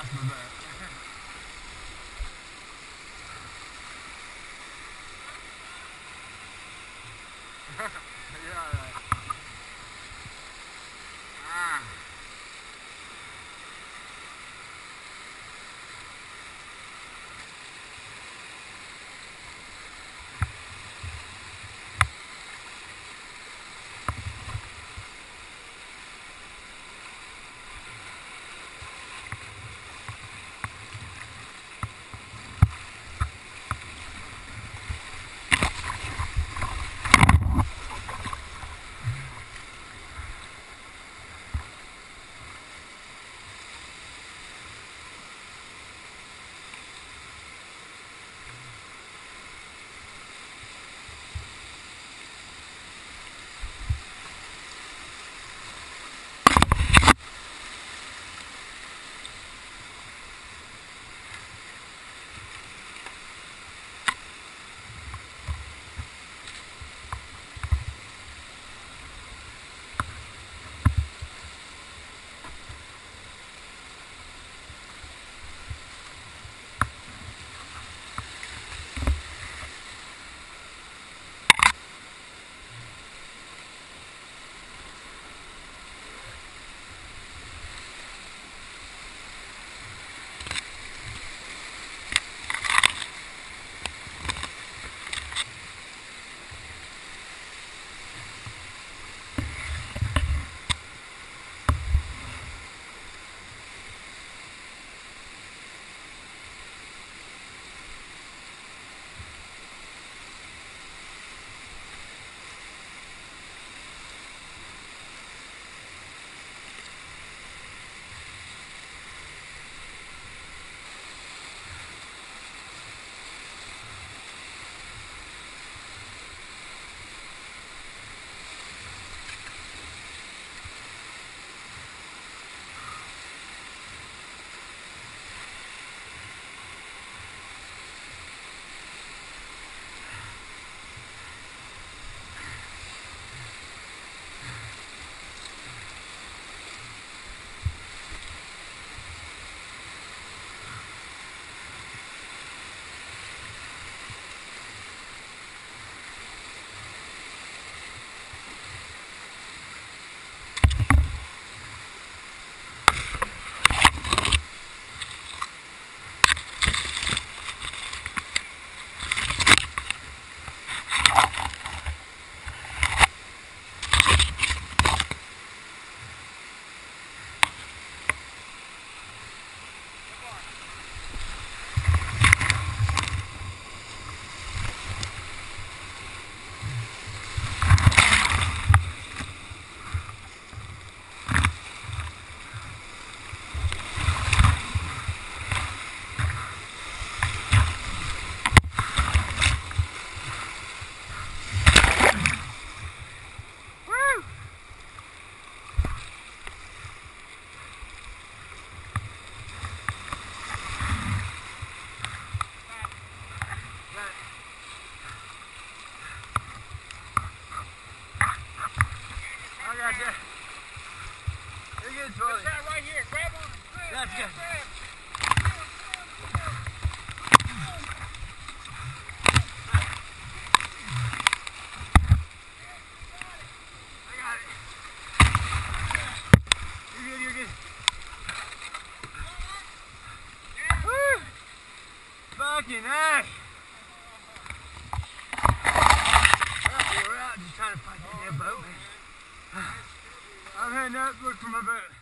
bottom of that. yeah. Got you. You're good, Charlie. Try right here. Grab on it. Grab, That's good. I got it. You're good, you're good. Woo! Fucking A. To that damn boat, man.